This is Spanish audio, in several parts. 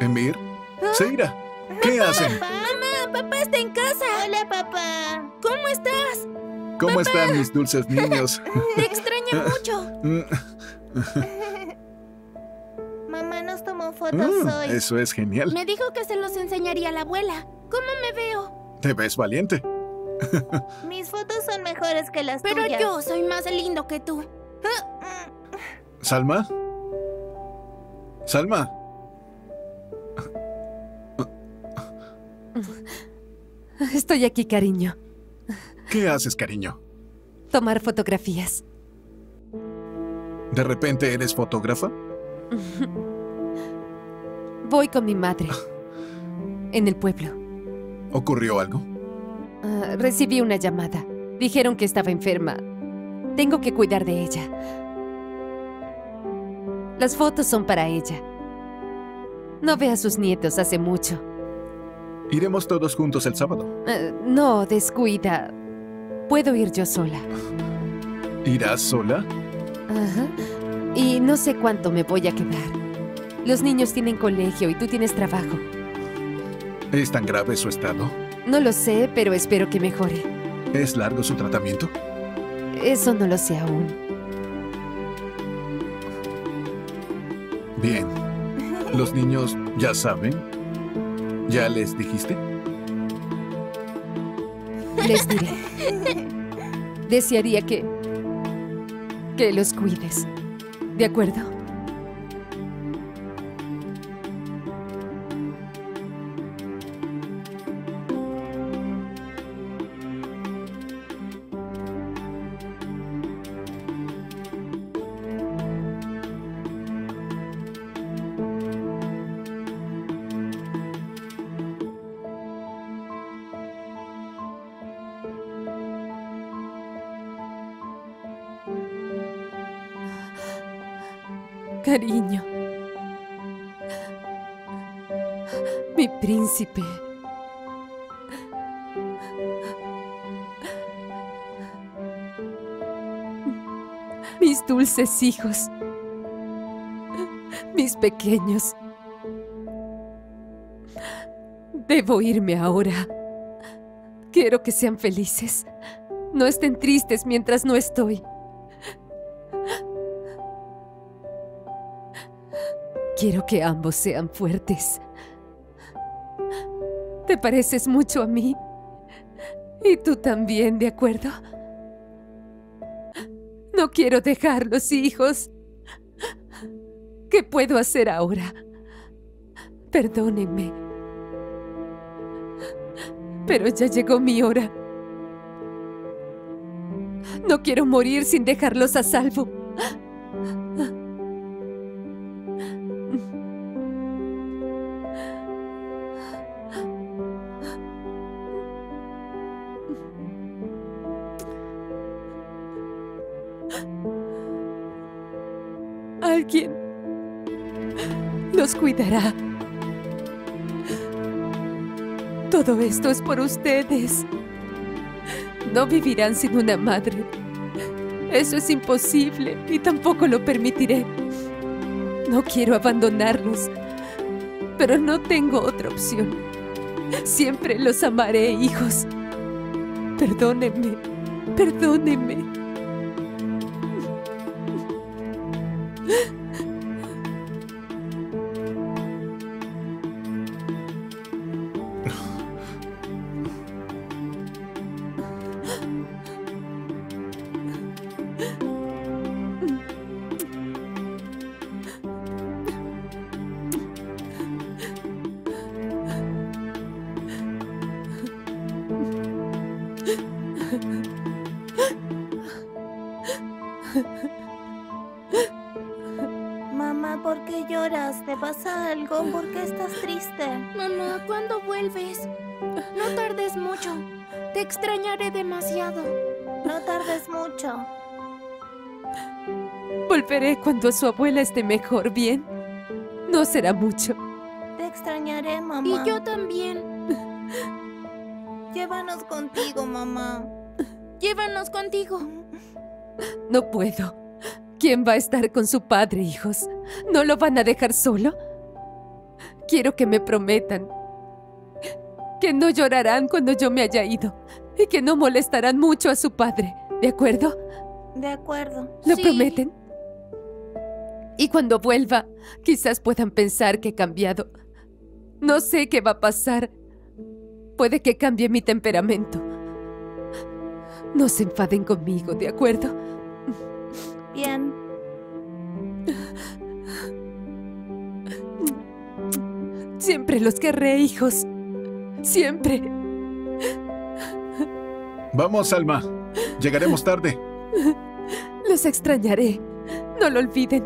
Emir, Seira, ¿qué hacen? Papá está en casa. Hola, papá. ¿Cómo estás? ¿Cómo están mis dulces niños? Te extraño mucho. Mm, Mamá nos tomó fotos mm, hoy. Eso es genial. Me dijo que se los enseñaría a la abuela. ¿Cómo me veo? Te ves valiente. Mis fotos son mejores que las Pero tuyas. yo soy más lindo que tú. ¿Salma? ¿Salma? Estoy aquí, cariño. ¿Qué haces, cariño? Tomar fotografías. ¿De repente eres fotógrafa? Voy con mi madre. En el pueblo. ¿Ocurrió algo? Ah, recibí una llamada. Dijeron que estaba enferma. Tengo que cuidar de ella. Las fotos son para ella. No ve a sus nietos hace mucho. Iremos todos juntos el sábado. Ah, no, descuida. Puedo ir yo sola. ¿Irás sola? Ajá. Y no sé cuánto me voy a quedar. Los niños tienen colegio y tú tienes trabajo. ¿Es tan grave su estado? No lo sé, pero espero que mejore. ¿Es largo su tratamiento? Eso no lo sé aún. Bien. ¿Los niños ya saben? ¿Ya les dijiste? Les diré. Desearía que... que los cuides. ¿De acuerdo? Cariño. Mi príncipe. Mis dulces hijos. Mis pequeños. Debo irme ahora. Quiero que sean felices. No estén tristes mientras no estoy. Quiero que ambos sean fuertes. Te pareces mucho a mí. Y tú también, ¿de acuerdo? No quiero dejarlos, hijos. ¿Qué puedo hacer ahora? Perdónenme. Pero ya llegó mi hora. No quiero morir sin dejarlos a salvo. Alguien los cuidará. Todo esto es por ustedes. No vivirán sin una madre. Eso es imposible y tampoco lo permitiré. No quiero abandonarlos, pero no tengo otra opción. Siempre los amaré, hijos. Perdónenme, perdónenme. Mamá, ¿por qué lloras? ¿Te pasa algo? ¿Por qué estás triste? Mamá, ¿cuándo vuelves? No tardes mucho. Te extrañaré demasiado. No tardes mucho. Volveré cuando su abuela esté mejor, ¿bien? No será mucho. Te extrañaré, mamá. Y yo también. Llévanos contigo, mamá. Llévanos contigo. No puedo. ¿Quién va a estar con su padre, hijos? ¿No lo van a dejar solo? Quiero que me prometan que no llorarán cuando yo me haya ido y que no molestarán mucho a su padre. ¿De acuerdo? De acuerdo. ¿Lo Sí. prometen? Y cuando vuelva, quizás puedan pensar que he cambiado. No sé qué va a pasar. Puede que cambie mi temperamento. No se enfaden conmigo, ¿de acuerdo? Bien. Siempre los querré, hijos. Siempre. Vamos, Alma. Llegaremos tarde. Los extrañaré. No lo olviden.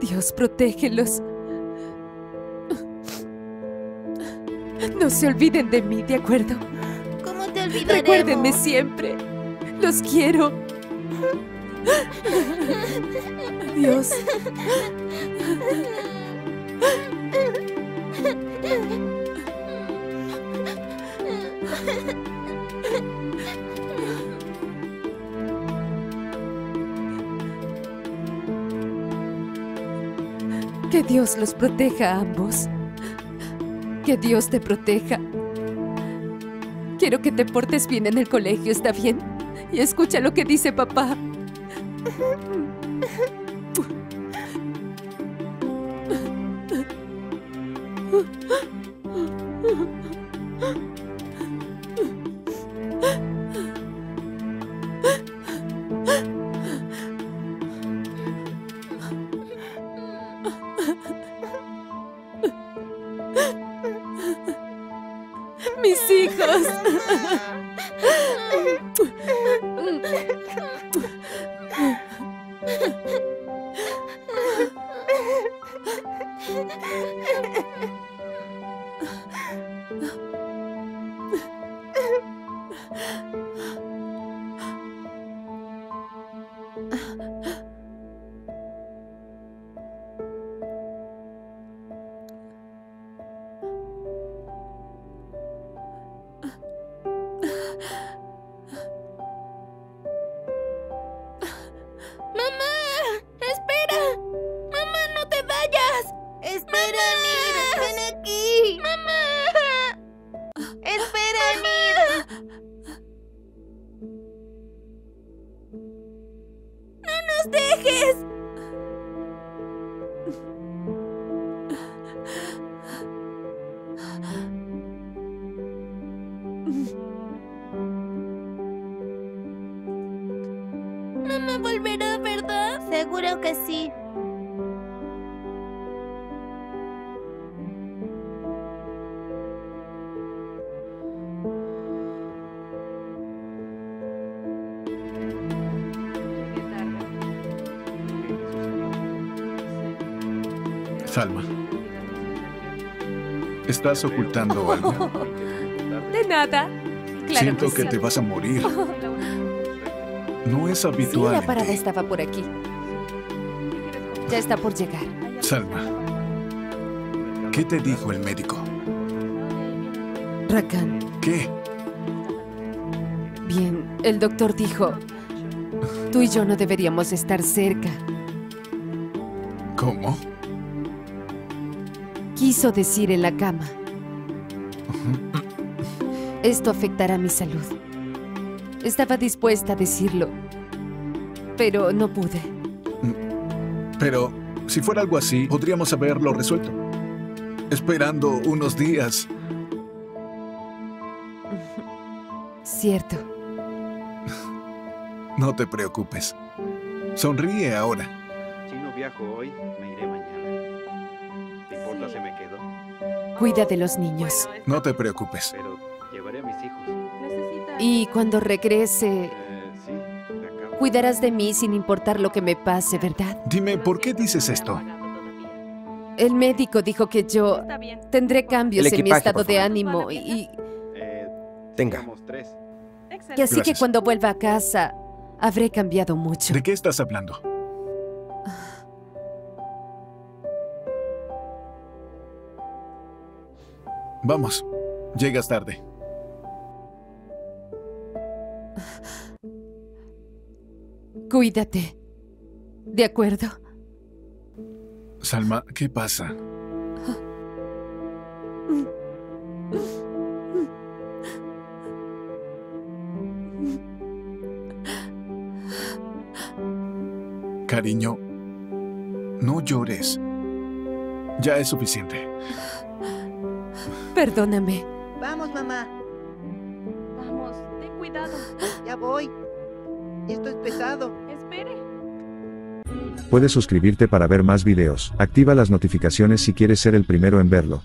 Dios protégelos. No se olviden de mí, ¿de acuerdo? ¿Cómo te olvidaremos? Recuérdenme siempre. Los quiero. Dios. Que Dios los proteja a ambos. Que Dios te proteja. Quiero que te portes bien en el colegio, ¿está bien? Y escucha lo que dice papá. Mis hijos. Volverá, ¿verdad? Seguro que sí. Salma. ¿Estás ocultando algo? De nada. Claro Siento que que sí. te vas a morir. No es Sí, habitual. la parada estaba por aquí. Ya está por llegar. Salma. ¿Qué te dijo el médico? Rakan, ¿Qué? bien, el doctor dijo, tú y yo no deberíamos estar cerca. ¿Cómo? Quiso decir en la cama. Esto afectará mi salud. Estaba dispuesta a decirlo, pero no pude. Pero si fuera algo así, podríamos haberlo resuelto. Esperando unos días. Cierto. No te preocupes. Sonríe ahora. Si no viajo hoy, me iré mañana. ¿Te importa si me quedo? Cuida de los niños. No te preocupes. Pero Y cuando regrese, cuidarás de mí sin importar lo que me pase, ¿verdad? Dime, ¿por qué dices esto? El médico dijo que yo tendré cambios en mi estado de ánimo y Tenga. Y así que cuando vuelva a casa, habré cambiado mucho. ¿De qué estás hablando? Vamos, llegas tarde. Cuídate. ¿De acuerdo? Salma, ¿qué pasa? Cariño, no llores. Ya es suficiente. Perdóname. Vamos, mamá. Vamos, ten cuidado. Ya voy. Esto es pesado. Espere. Puedes suscribirte para ver más videos. Activa las notificaciones si quieres ser el primero en verlo.